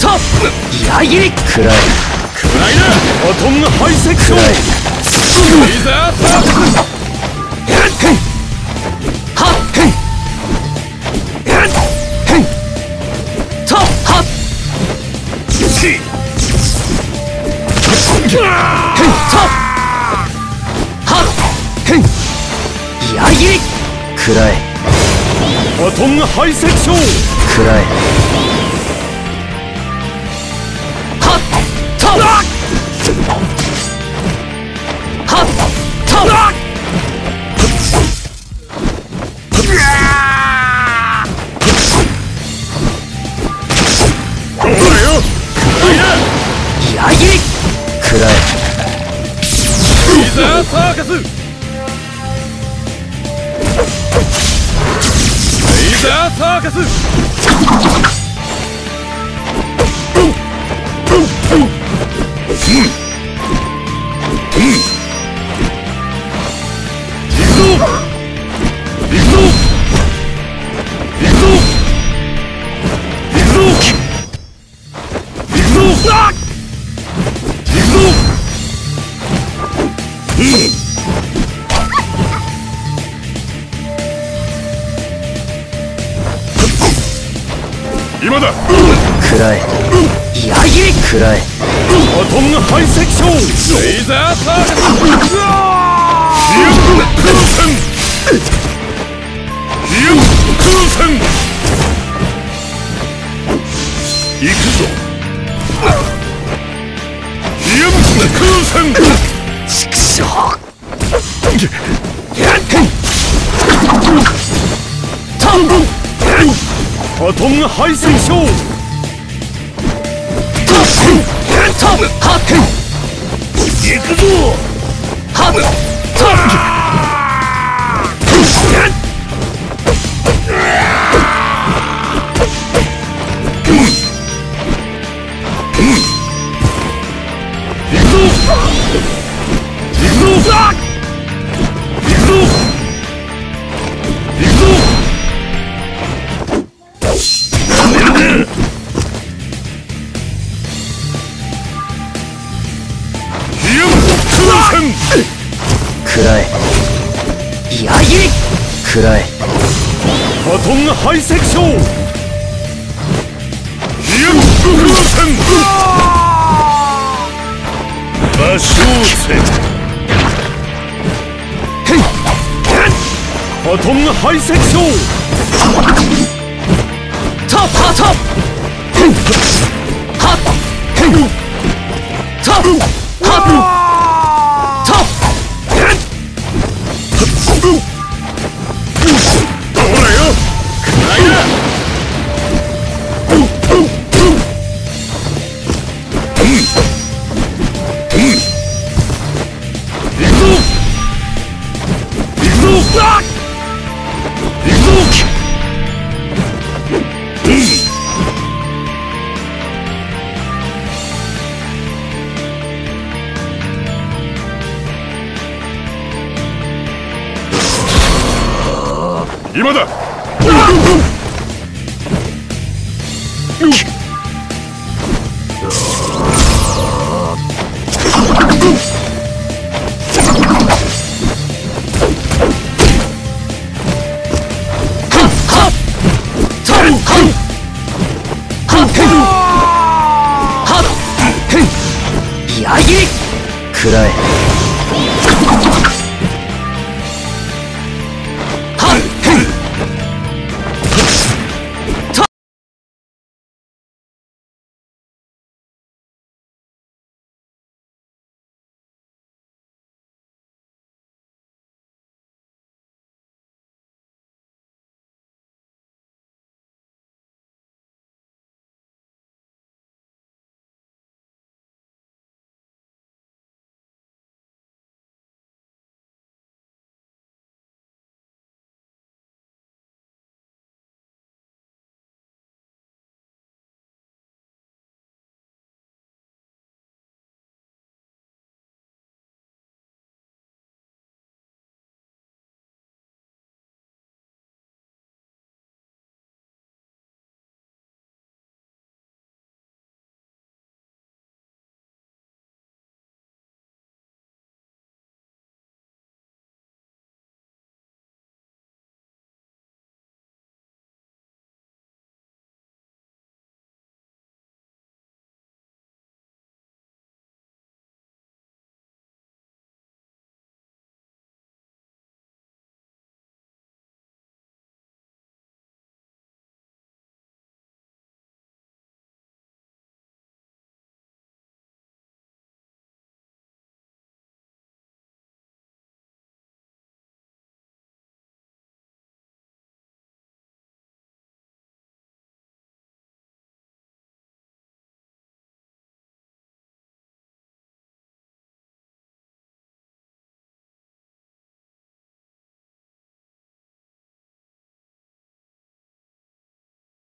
と矢切暗い暗いなバトンが排斥しよう暗いいざアタックはっへんへんとはっしへんとはっへん矢切暗いバトンが排斥しよう暗い。いざサーカス。いざサーカス。行くぞ行くぞ行くぞ行くぞ今だ。暗い。矢切り暗い。バトンが排斥しようレーザーサー。うわーバトン敗戦勝行くぞ矢切り暗い。バトンが排斥しようヒュン空戦馬小戦バトンが排斥しようとはとはっとはっ今だ。とはっ